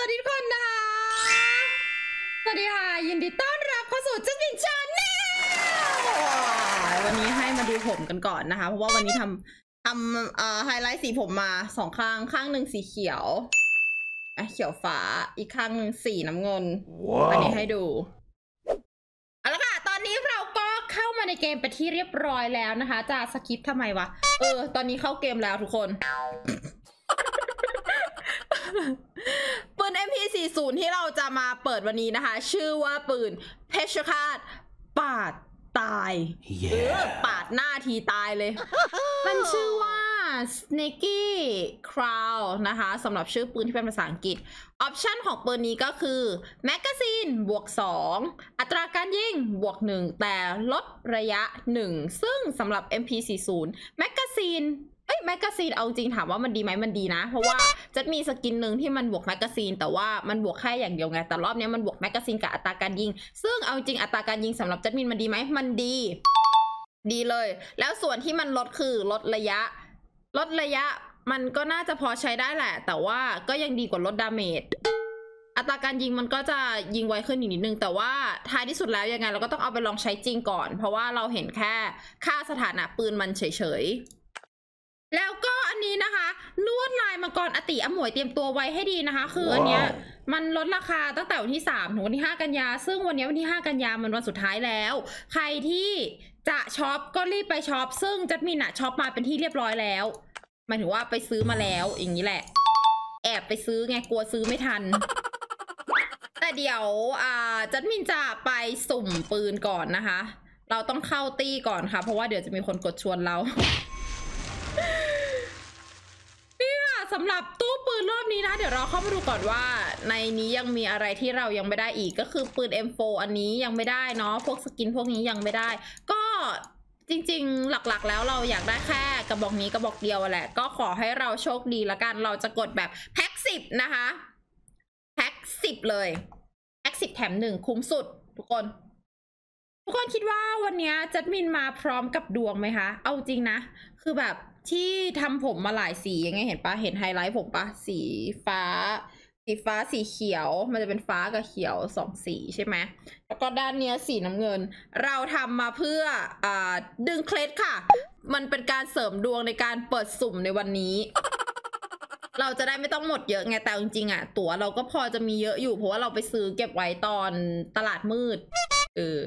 สวัสดีทุกคนนะคะ สวัสดีค่ะ ยินดีต้อนรับเข้าสู่ Jasmine Channel วันนี้ให้มาดูผมกันก่อนนะคะ เพราะว่าวันนี้ทำทำเอ่อไฮไลท์สีผมมาสองข้าง ข้างหนึ่งสีเขียวอะเขียวฟ้า อีกข้างหนึ่งสีน้ำเงินอันนี้ให้ดูเอาละค่ะ ตอนนี้เราก็เข้ามาในเกมไปเป็นที่เรียบร้อยแล้วนะคะ จะ skip ทำไมวะ เออ ตอนนี้เข้าเกมแล้วทุกคน ปืน MP40 ที่เราจะมาเปิดวันนี้นะคะ ชื่อว่าปืนเพชฌฆาตปาดตายเออปาดหน้าทีตายเลย มันชื่อว่า Sneaky Clown นะคะสำหรับชื่อปืนที่เป็นภาษาอังกฤษ option ของปืนนี้ก็คือ magazine บวก 2 อัตราการยิงบวก 1 แต่ลดระยะ 1 ซึ่งสำหรับ MP40 magazine เอ้ย magazine เอาจริงถามว่ามันดีไหมมันดีนะ เพราะว่าจะมี skin หนึ่งที่มันบวก magazine แต่ว่ามันบวกแค่อย่างเดียวไงแต่รอบนี้มันบวก magazine กับอัตราการยิง ซึ่งเอาจริงอัตราการยิงสำหรับจัสมินมันดีไหมมันดี ดีเลย แล้วส่วนที่มันลดคือลดระยะ ลดระยะมันก็น่าจะพอใช้ได้แหละ แต่ว่าก็ยังดีกว่าลด damage อัตราการยิงมันก็จะยิงไวขึ้นอีกนิดนึง แต่ว่าท้ายที่สุดแล้วยังไงเราก็ต้องเอาไปลองใช้จริงก่อน เพราะว่าเราเห็นแค่ค่าสถานะปืนมันเฉยๆ แล้วก็อันนี้นะคะลวดลายมังกรอติอมวยเตรียมตัวไว้ให้ดีนะคะ คืออันเนี้ยมันลดราคาตั้งแต่วันที่3ถึงวันที่ 5 กันยา ซึ่งวันนี้วันที่ 5 กันยามันวันสุดท้ายแล้ว ใครที่จะ shop ก็รีบไป shop ซึ่งจัสมินอะ shop มาเป็นที่เรียบร้อยแล้วหมายถึงว่าไปซื้อมาแล้วอย่างนี้แหละ แอบไปซื้อไงกลัวซื้อไม่ทัน แต่เดี๋ยวอ่าจัสมินจะไปสุ่มปืนก่อนนะคะ เราต้องเข้าตี้ก่อนค่ะ เพราะว่าเดี๋ยวจะมีคนกดชวนเรา สำหรับตู้ปืนรอบนี้นะ เดี๋ยวเราเข้ามาดูก่อนว่าในนี้ยังมีอะไรที่เรายังไม่ได้อีกก็คือปืน M4 อันนี้ยังไม่ได้เนาะพวกสกินพวกนี้ยังไม่ได้ ก็จริงๆ หลักๆ แล้วเราอยากได้แค่กระบอกนี้กระบอกเดียวแหละ ก็ขอให้เราโชคดีละกันเราจะกดแบบแพ็คสิบนะคะแพ็คสิบเลยแพ็คสิบแถมหนึ่งคุ้มสุดทุกคน ทุกคนคิดว่าวันนี้จัดมินมาพร้อมกับดวงไหมคะ เอาจริงนะ คือแบบ ที่ทำผมมาหลายสียังไงเห็นปะเห็นไฮไลท์ผมปะสีฟ้า สีฟ้าสีเขียว มันจะเป็นฟ้ากับเขียวสองสีใช่ไหมแล้วก็ด้านเนี้ยสีน้ำเงิน เราทำมาเพื่ออ่าดึงเคล็ดค่ะ มันเป็นการเสริมดวงในการเปิดสุ่มในวันนี้ เราจะได้ไม่ต้องหมดเยอะไงแต่จริงๆอะตั๋วเราก็พอจะมีเยอะอยู่เพราะว่าเราไปซื้อเก็บไว้ตอนตลาดมืดเออ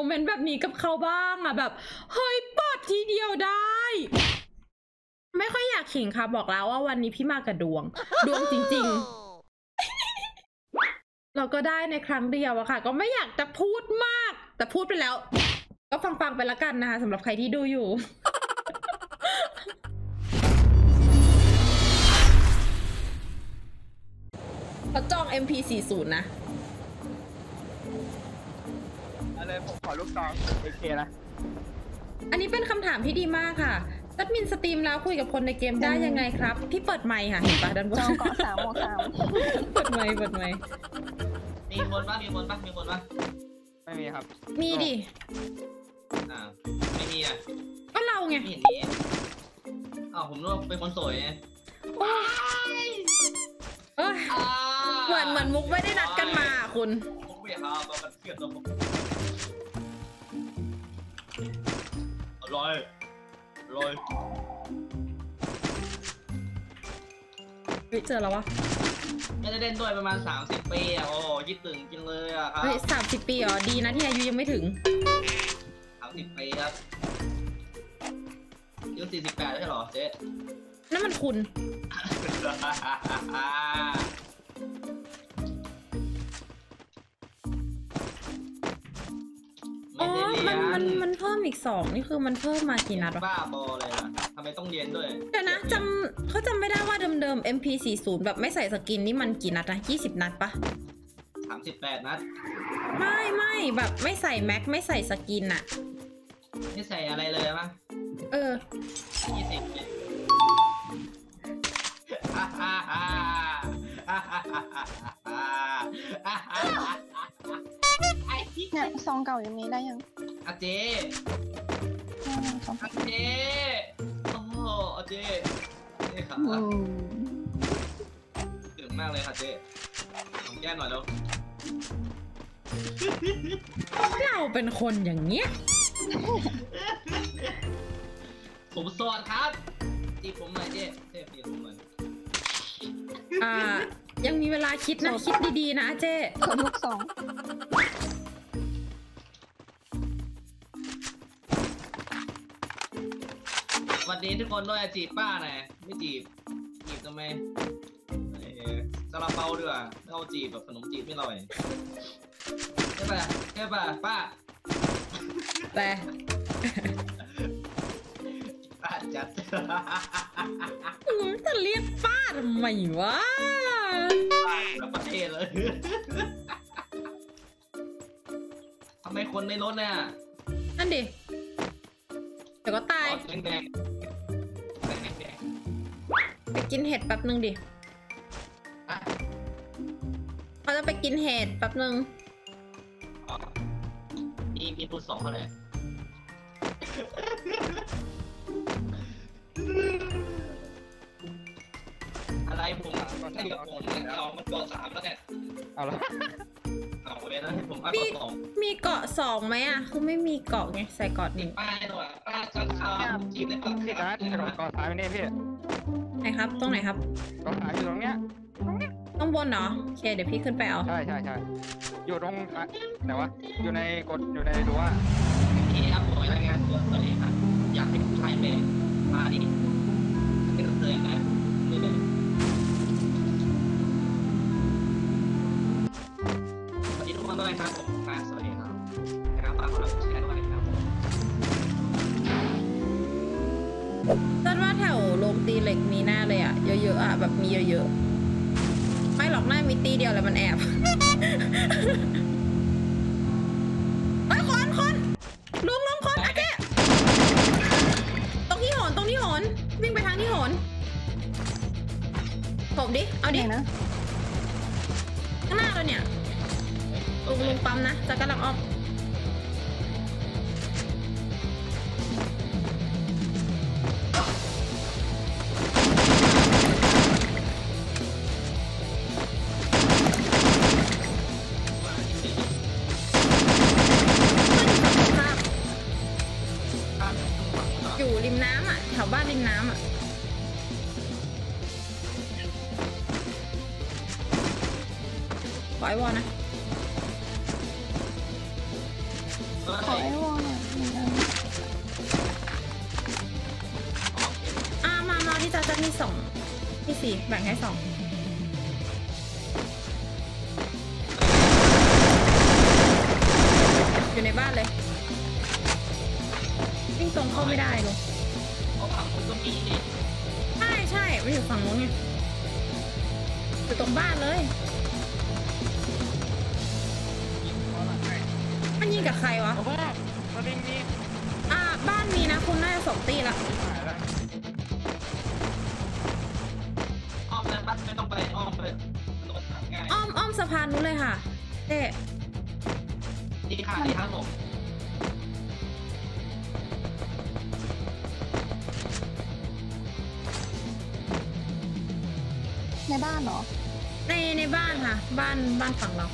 มีแบบโมเมนต์แบบนี้กับเขาบ้างอะแบบ เฮ้ยปัดทีเดียวได้ ไม่ค่อยอยากขิงค่ะ บอกแล้วว่าวันนี้พี่มากับดวง ดวงจริง ๆ เราก็ได้ในครั้งเดียวอะค่ะ ก็ไม่อยากจะพูดมาก แต่พูดไปแล้ว ก็ฟังๆไปละกันนะคะสำหรับใครที่ดูอยู่เขาจอง MP40 นะ อะไรผมขอลูกซองเอเคนะ อันนี้เป็นคำถามที่ดีมากค่ะจัดมินสตรีมแล้วคุยกับคนในเกมได้ยังไงครับ พี่เปิดไมค์ค่ะเห็นปะด้านบนจองเกาะสามหมวกสามเปิดไมค์เปิดไมค์มีมนต์ปะมีมนต์ปะมีมนต์ปะไม่มีครับมีดิ อ่าไม่มีอะก็เราไง ไม่เห็นมีอ้าวผมนึกว่าเป็นคนสวยไงโอ้ยเอ้ยอ่าเหมือนเหมือนมุกไม่ได้นัดกันมาอะคุณมุกเบียร์ครับมันเกี่ยวกับผม อร่อยอร่อยเฮ้ยเจอแล้ววะไม่ได้เล่นด้วยประมาณ 30 ปีอะโอ้ยิดตึงจริงเลยอะครับเฮ้ยสามสิบปีเหรอดีนะที่อายุยังไม่ถึง30ปีครับอายุ48แล้วใช่เหรอเจ๊ นั่นมันคุณ อ๋ไม่อได้เรียมัน มันนมันเพิ่มอีกสองนี่คือมันเพิ่มมากี่นัดวะบ้าบอเลยนะทำไมต้องเรียนด้วยเดี๋ยวนะจำเขาจำไม่ได้ว่าเดิมๆ MP40 แบบไม่ใส่สกินนี่มันกี่นัดนะ20 นัดปะสามสิบแปดนัด ไม่ไม่แบบไม่ใส่แม็กไม่ใส่สกินอะไม่ใส่อะไรเลยมั้งเออยี่สิบเลยฮ่าฮ่าฮ่าฮ่าฮ่าฮ่าฮ่าฮ่าฮ่าไอ้ที่ เนี่ยซองเก่ายังมีได้ยังอาเจอ่าซองอาเจโอ้โหอาเจนี่ครับอืมถึงมากเลยค่ะเจของแก้หน่อยแล้วเราเป็นคนอย่างเงี้ย ผมโสดครับจีบผมหน่อยเจเจจีบผมหน่อยอ่า ยังมีเวลาคิดนะ คิดดีๆนะเจ๊คนลูกสอง ดีทุกคนด้วยจีบป้าหน่อยไม่จีบ จีบทำไมเอ่อซาลาเปาดีกว่าไม่เอาจีบแบบขนมจีบไม่อร่อยใช่ป่ะใช่ป่ะป้าแต่ป้าจัดอืมจะเรียกป้าทำไมวะป้าทั้งประเทศเลยทำไมคนในรถเนี่ยนั่นดิเดี๋ยวก็ตายอ๋อแดงแดงแดงแดงไป กินเห็ดแป๊บนึงดิอะเขาจะไปกินเห็ดแป๊บนึงอ๋อมีมีพูดสองเขาเลยอะไรผมให้กับผมเนี่ยเอามันเกาะสามแล้วเนี่ยเอาละเอาเลยนะให้ผมอัพมีเกาะสองมีเกาะสองไหมอะคือไม่มีเกาะไงใส่เกาะหตินึ่ดงป้ายหน่อยป้าจัดข่าวจีบได้ปะพี่นะที่ตรงกอซ้ายไปนี่พี่ ไหนครับ ตรงไหนครับกอซ้ายอยู่ตรงเนี้ย ข้างบนเนาะโอเค เดี๋ยวพี่ขึ้นไปเอา ใช่ใช่ใช่อยู่ตรงอะไหนวะ อยู่ในกดอยู่ในรั้วพี่ครับผมรายงานตัวสวัสดีครับ อยากให้ผู้ชายเป็นมาดิเป็นกระเทยนะไม่เลยสวัสดีทุกคนด้วยครับผม ตีเหล็กมีแน่เลยอะเยอะๆอะแบบมีเยอะๆ ไม่หรอกหน้ามีตีเดียวเลยมันแอบไอ้ยคนคนลุงลุงคนอาเจ๊ตรงที่หอนตรงที่หอนวิ่งไปทางที่หอนผมดิ เอาดิไหนนะข้างหน้าเราเนี่ยลุงลุงปั๊มนะจะกำลังออก ที่สี่แบ่งให้สองอยู่ในบ้านเลยวิ่งตรงเข้าไม่ได้เลยเอาผักคุณก็มีนี่ใช่ใช่มันอยู่ฝั่งนู้นไงอยู่ตรงบ้านเลยมันยิงกับใครวะโอ้โหสลิงมีอ่าบ้านมีนะคุณน่าจะสองตีละ หาย แล้วอ้อมนะปั๊บไม่ต้องไปอ้อมไปโดดทางง่ายอ้อมอ้อมสะพานนู้นเลยค่ะเจ๊ดีค่ะดีครับผมในบ้านเหรอ ในในบ้านค่ะ บ้านบ้านฝั่งเรา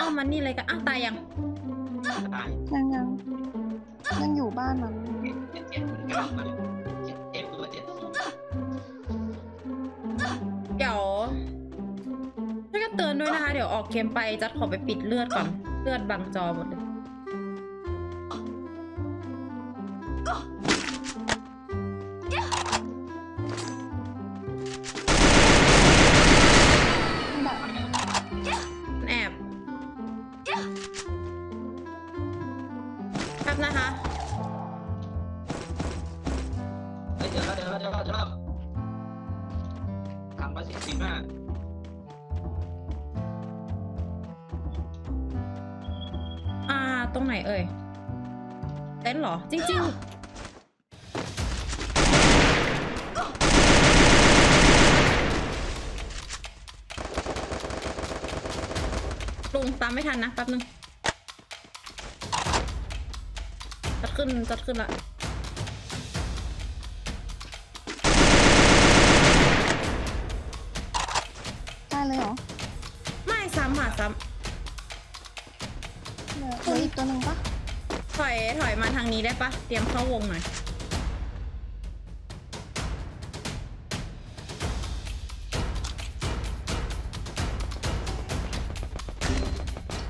อมมาอ้อมมานี่เลยกันอ้าวตายยังตายยังยังยังอยู่บ้านมันเจ็ดเจ็ดกลับมาเจ็ดเจ็ดตัวเจ็ดสี่เดี๋ยวช่วยกันเตือนด้วยนะคะ เดี๋ยวออกเกมไปจัดขอไปปิดเลือดก่อน เลือดบังจอหมดเลย แล้วเจอแล้วเจอแล้วสามร้อยสี่สิบห้าอ่า ตรงไหนเอ่ย เต็นท์เหรอ จริง ๆ ลุงตามไม่ทันนะแป๊บนึงจัดขึ้นจัดขึ้นละ ตัวหนึ่งปะำถอยถอยมาทางนี้ได้ปะเตรียมเข้าวงหน่อย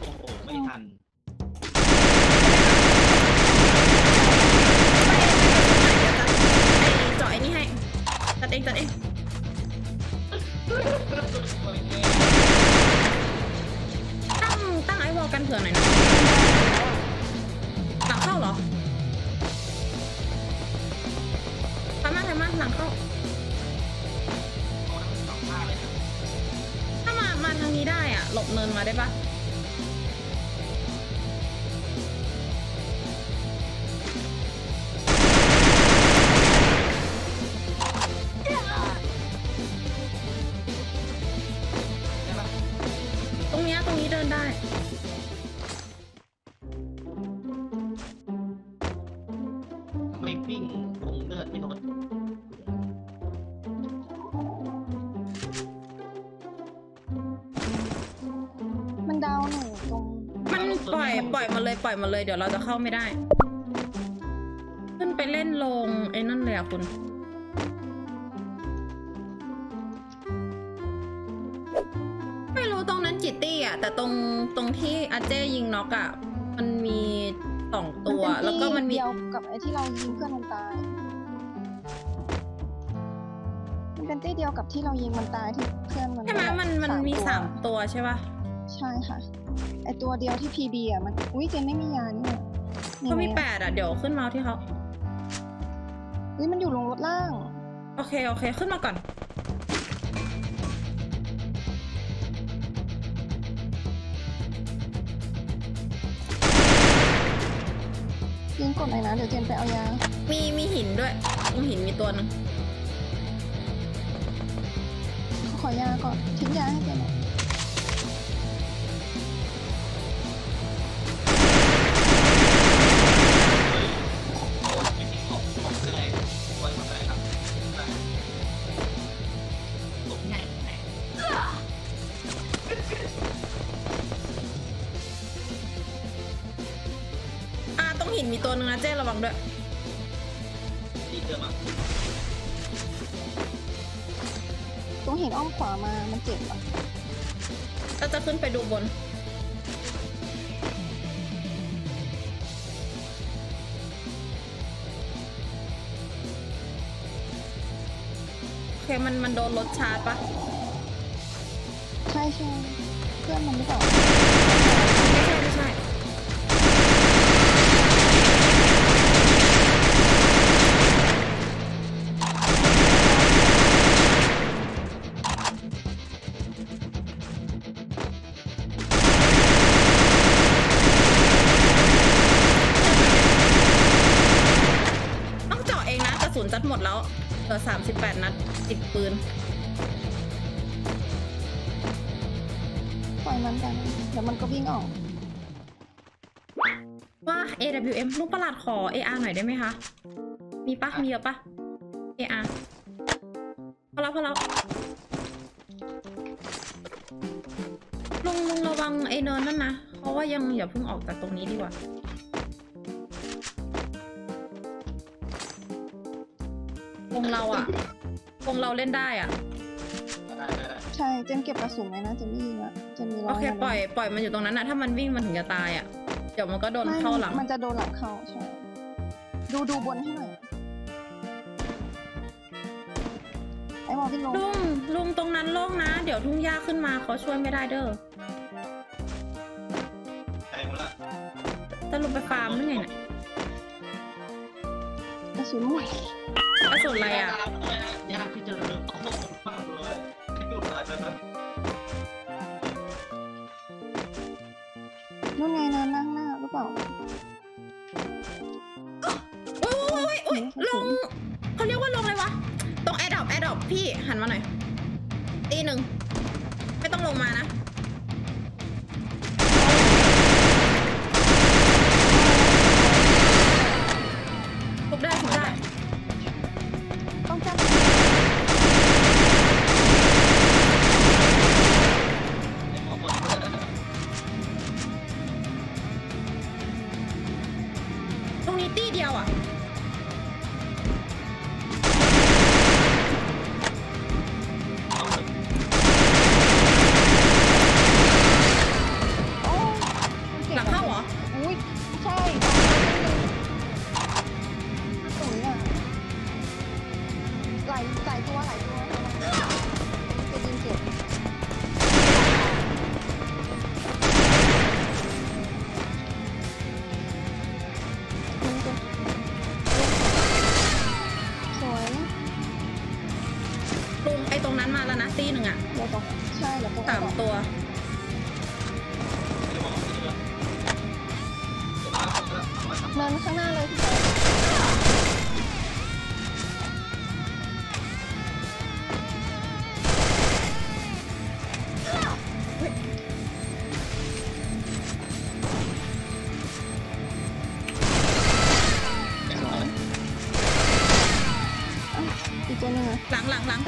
โอ้โหไม่ทันเดี๋ยวจัดไอ้เจาะไอ้นี่ให้จัดเองจัดเองตั้งตั้งไอ้วอลกันเผื่อหน่อยนะหลังเข้าเหรอทำมาทำมาหลังเข้า ถ้ามา มาทางนี้ได้อะ หลบเนินมาได้ปะ ปล่อยปล่อยมาเลยปล่อยมาเลยเดี๋ยวเราจะเข้าไม่ได้ ขึ้นไปเล่นลงไอ้นั่นเลยอะคุณ ไม่รู้ตรงนั้นจิตตี้อะแต่ตรงตรงที่อาเจ้ยิงน็อกอะมันมีสองตัวมันเป็นแล้วก็มันมีที่เดียวกับไอ้ที่เรายิงเพื่อนมันตายมันเป็นตี้เดียวกับที่เรายิงมันตายที่เพื่อนมันใช่ไหมมันมันมีตัวสามตัวใช่ปะใช่ค่ะ ไอตัวเดียวที่พีบีอะมันอุ้ยเจนไม่มียานี่หว่าเขามีไหแปดอะเดี๋ยวขึ้นมาเอาที่เขาเฮ้ยมันอยู่ลงรถล่าง โอเค โอเค ขึ้นมาก่อนยิงกดหน่อยนะ เดี๋ยวเจนไปเอายา มีมีหินด้วยตรงหินมีตัวหนึงขอยาก่อนทิ้งยาให้เจน จะขึ้นไปดูบน โอเค มันมันโดนรถชาร์จปะใช่ใช่เพื่อนมันหรือเปล่าไม่ใช่ไม่ 38 นัดติดปืน ปล่อยมันกันเดี๋ยวมันก็วิ่งออกว่า AWM ลูกประหลาดขอ AR หน่อยได้ไหมคะ มีปะมีเยอะปะ AR พอแล้วพอแล้วลุงลุงระวังไอ้เนินนั่นนะ เพราะว่ายังอย่าเพิ่งออกจากตรงนี้ดีกว่า วงเราอะวงเราเล่นได้อะได้ได้ได้ใช่เจนเก็บกระสุนไว้นะเจนไม่ยิงละเจนมีร้โออยเคนัดปล่อยปล่อยมันอยู่ตรงนั้นนะถ้ามันวิ่งมันถึงจะตายอะเดี๋ยวมันก็โดนไม่เข้าหลัง มันจะโดนหลังเข้าใช่ดูดูบนให้หน่อยไอ้หมอวิ่งลงลุงลุงตรงนั้นโล่งนะ เดี๋ยวทุ่งหญ้าขึ้นมาเขาช่วยไม่ได้เด้อใจหมดละจะลงไปฟาร์มหรือไงเนี่ยกระสุนหมด กระสุนอะไรอะยากที่จะเลือกโอ้โหมากเลยไม่ดูอะไรไปไหมนู่นไงนะนั่งหน้าหรือเปล่าโอ้ยโอ้ยโอ้ยลงเขาเรียกว่าลงอะไรวะ ตรงแอดดอปแอดดอปพี่หันมาหน่อย ร ตีหนึ่งอะเดี๋ยวก่อนใช่แล้วก็สามตัว เนินข้างหน้าเลยพี่แจ๊คอีกตัวหนึงอะหลังหลังหลัง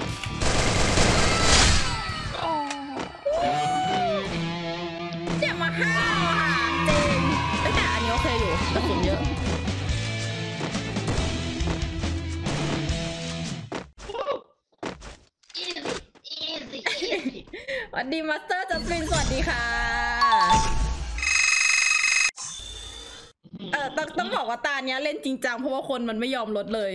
ดีมาสเตอร์จัสตินสวัสดีค่ะ เออต้องต้องบอกว่าตาเนี้ยเล่นจริงจังเพราะว่าคนมันไม่ยอมลดเลย